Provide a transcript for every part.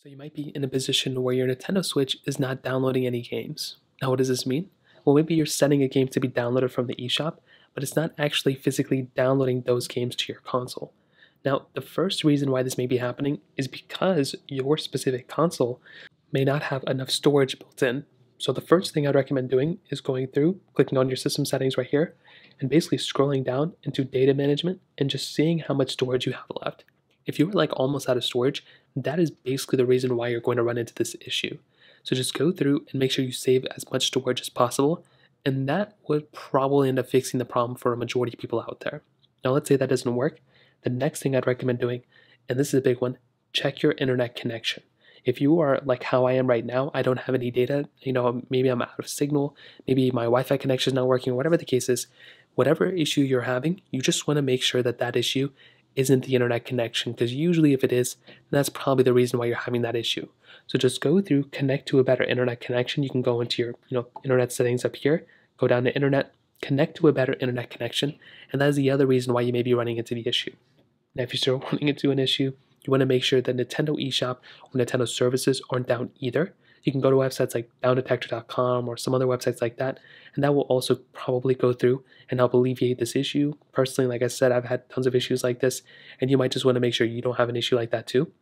So you might be in a position where your Nintendo Switch is not downloading any games. Now, what does this mean? Well, maybe you're setting a game to be downloaded from the eShop, but it's not actually physically downloading those games to your console. Now, the first reason why this may be happening is because your specific console may not have enough storage built in. So the first thing I'd recommend doing is going through, clicking on your system settings right here, and basically scrolling down into data management and just seeing how much storage you have left. If you're like almost out of storage, that is basically the reason why you're going to run into this issue. So just go through and make sure you save as much storage as possible, and that would probably end up fixing the problem for a majority of people out there. Now, let's say that doesn't work. The next thing I'd recommend doing, and this is a big one, check your internet connection. If you are like how I am right now, I don't have any data, you know, maybe I'm out of signal, maybe my Wi Fi connection is not working, whatever the case is, whatever issue you're having, you just want to make sure that that issue isn't the internet connection because usually if it is, that's probably the reason why you're having that issue. So just go through, connect to a better internet connection. You can go into your you know internet settings up here, go down to internet, connect to a better internet connection, and that is the other reason why you may be running into the issue. Now, if you're still running into an issue, you want to make sure that Nintendo eShop or Nintendo services aren't down either you can go to websites like downdetector.com or some other websites like that, and that will also probably go through and help alleviate this issue. Personally, like I said, I've had tons of issues like this, and you might just want to make sure you don't have an issue like that too.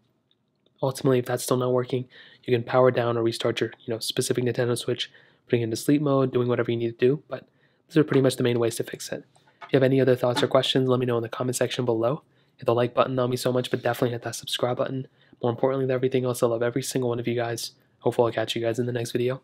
Ultimately, if that's still not working, you can power down or restart your you know specific Nintendo Switch, putting it into sleep mode, doing whatever you need to do. But those are pretty much the main ways to fix it. If you have any other thoughts or questions, let me know in the comment section below. Hit the like button on me so much, but definitely hit that subscribe button. More importantly than everything else, I love every single one of you guys. Hopefully I'll catch you guys in the next video.